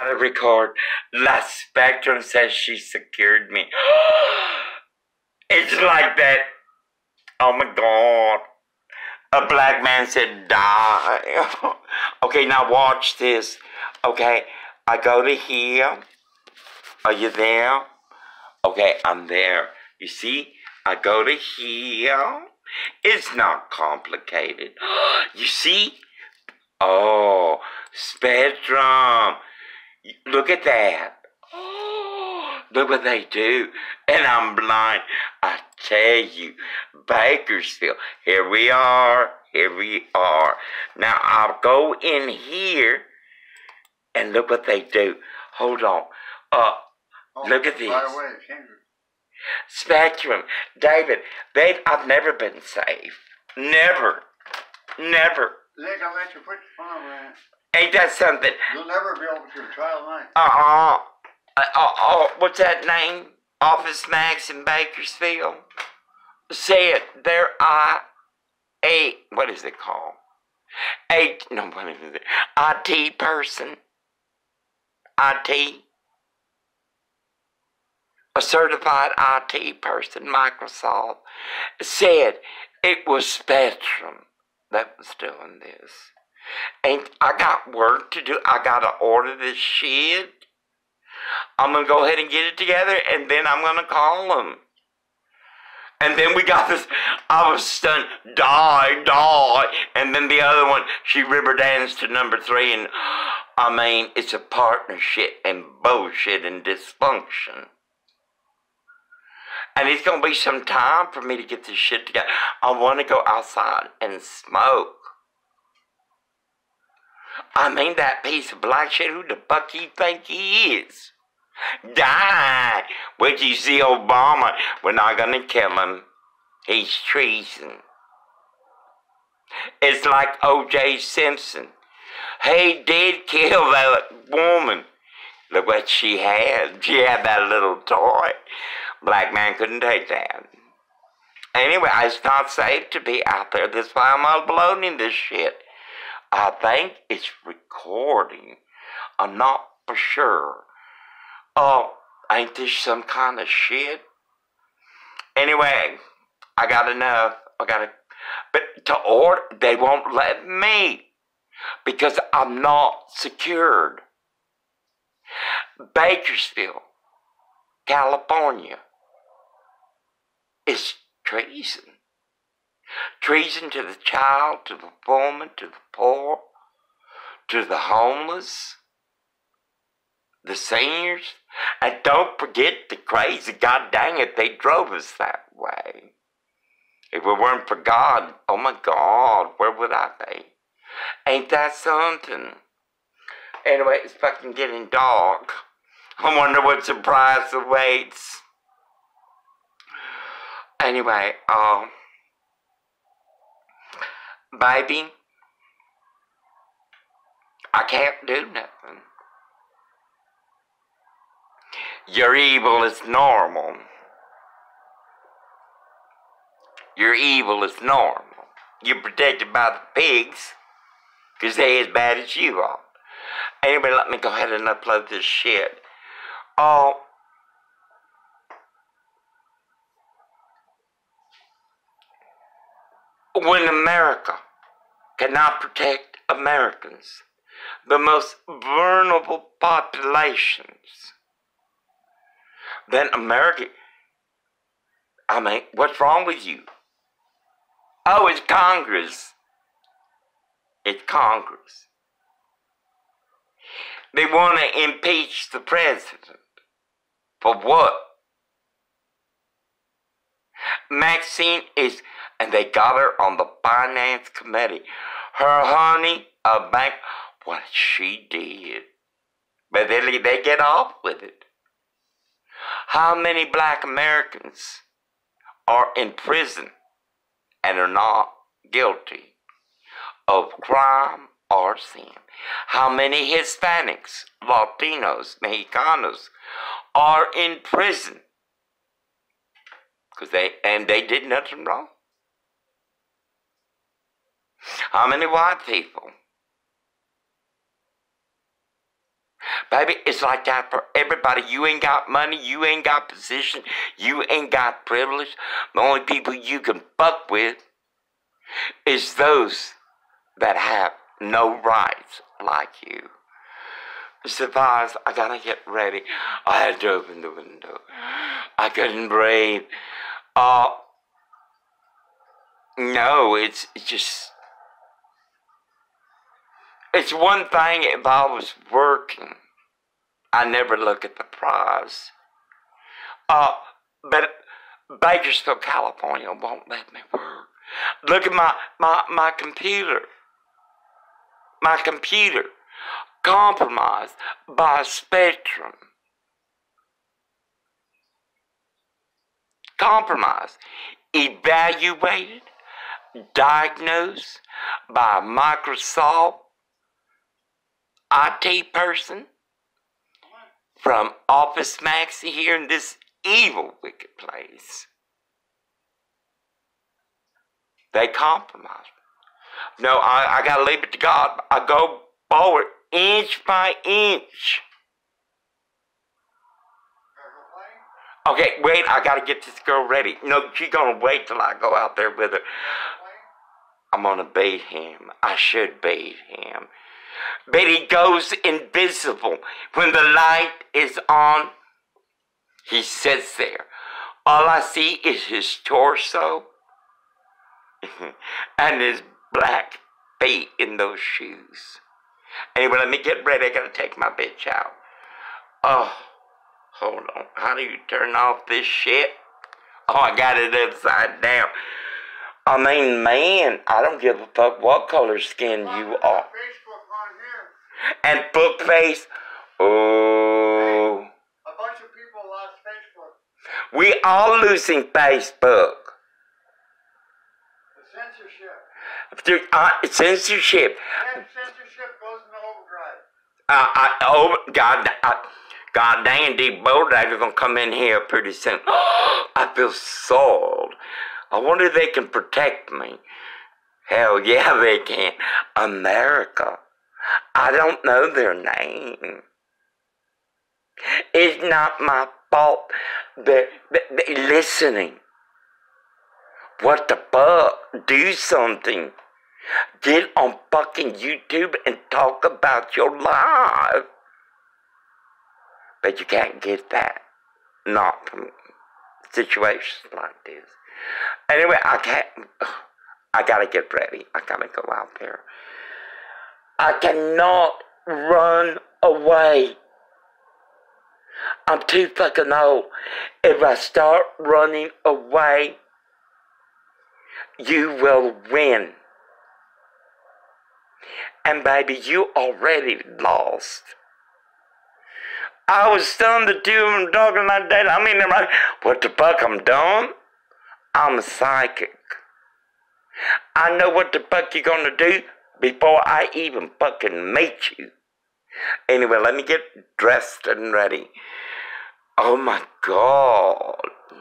to record. La Spectrum says she secured me. it's like that. Oh my god. A black man said, die. okay, now watch this. Okay, I go to here. Are you there? Okay, I'm there. You see, I go to here. It's not complicated. You see? Oh, Spectrum. Look at that. Look what they do. And I'm blind. I tell you, Bakersfield. Here we are. Here we are. Now I'll go in here and look what they do. Hold on. Uh, Oh, Look at By these. the way, Spectrum. David, babe, I've never been safe. Never. Never. they ain't gonna let you put your phone in. Ain't that something? You'll never be able to trial night. Uh-uh. Uh, uh, uh, what's that name? Office Max in Bakersfield? Say it. There I a what is it called? A no what is it? IT person. IT. A certified IT person, Microsoft, said it was Spectrum that was doing this. And I got work to do. I gotta order this shit. I'm gonna go ahead and get it together, and then I'm gonna call them. And then we got this. I was stunned. Die, die. And then the other one, she river danced to number three, and I mean, it's a partnership and bullshit and dysfunction. And it's gonna be some time for me to get this shit together. I want to go outside and smoke. I mean, that piece of black shit, who the fuck you think he is? Die! Till you see Obama. We're not gonna kill him. He's treason. It's like O.J. Simpson. He did kill that woman. Look what she had. She had that little toy. Black man couldn't take that. Anyway, it's not safe to be out there. That's why I'm all uploading this shit. I think it's recording. I'm not for sure. Oh, ain't this some kind of shit? Anyway, I got enough. I got to, but to order, they won't let me because I'm not secured. Bakersfield, California, is treason. Treason to the child, to the woman, to the poor, to the homeless, the seniors. And don't forget the crazy, god dang it, they drove us that way. If it weren't for God, oh my God, where would I be? Ain't that something? Anyway, it's fucking getting dark. I wonder what surprise awaits. Anyway, um, baby, I can't do nothing. Your evil is normal. Your evil is normal. You're protected by the pigs because they as bad as you are. Anyway, let me go ahead and upload this shit. Oh, when America cannot protect Americans, the most vulnerable populations, then America. I mean, what's wrong with you? Oh, it's Congress. It's Congress. They want to impeach the president. For what? Maxine is, and they got her on the finance committee. Her honey, a bank, what she did. But they, they get off with it. How many black Americans are in prison and are not guilty of crime or sin? How many Hispanics, Latinos, Mexicanos are in prison? Cause they and they did nothing wrong. How many white people? Baby, it's like that for everybody. You ain't got money, you ain't got position, you ain't got privilege. The only people you can fuck with is those that have no rights like you. Surprise, I gotta get ready. I had to open the window. I couldn't breathe. Uh, no, it's, it's just. It's one thing if I was working, I never look at the prize. Uh, but Bakersfield, California won't let me work. Look at my, my, my computer. My computer compromised by Spectrum. Compromised, evaluated, diagnosed by Microsoft IT person from Office Max here in this evil, wicked place. They compromise. No, I, I gotta leave it to God. I go forward inch by inch. Okay, wait, I gotta get this girl ready. No, she's gonna wait till I go out there with her. I'm gonna bait him. I should bait him. But he goes invisible. When the light is on, he sits there. All I see is his torso and his black feet in those shoes. Anyway, let me get ready. I gotta take my bitch out. Oh, hold on. How do you turn off this shit? Oh, I got it upside down. I mean, man, I don't give a fuck what color skin you are. Facebook on here. And book face, oh, A bunch of people lost Facebook. we all losing Facebook. The censorship. Through, uh, censorship. That censorship goes into overdrive. Uh, I, oh, God, I, God dang, D Bulldag's gonna come in here pretty soon. I feel soiled. I wonder if they can protect me. Hell yeah, they can. America. I don't know their name. It's not my fault that they listening. What the fuck? Do something. Get on fucking YouTube and talk about your life. But you can't get that. Not from situations like this. Anyway, I can't. I gotta get ready. I gotta go out there. I cannot run away. I'm too fucking old. If I start running away, you will win. And baby, you already lost. I was stunned the two of them talking like that. I mean, like, what the fuck, I'm dumb? I'm a psychic. I know what the fuck you're gonna do before I even fucking meet you. Anyway, let me get dressed and ready. Oh my god.